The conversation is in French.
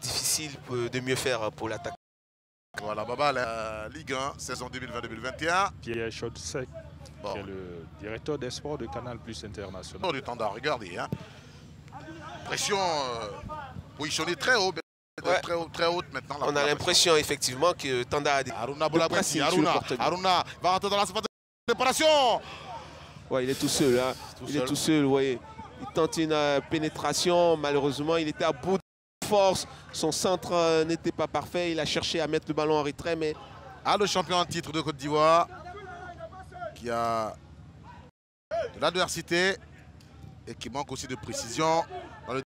difficile de mieux faire pour l'attaque. Voilà, Baba, la Ligue 1, saison 2020-2021. Pierre Chaudsec, qui est le directeur des sports de Canal Plus International. Du Tanda, regardez. Hein. Pression euh, positionnée très haut. Très, haut, très haute maintenant. On a l'impression effectivement que Tanda a des Aruna Aruna, Aruna va rentrer dans la préparation. Ouais, il est tout seul. Hein. il est tout seul, voyez. Il tente une euh, pénétration. Malheureusement, il était à bout de force. Son centre euh, n'était pas parfait. Il a cherché à mettre le ballon en retrait, mais... Ah, le champion en titre de Côte d'Ivoire, qui a de l'adversité et qui manque aussi de précision.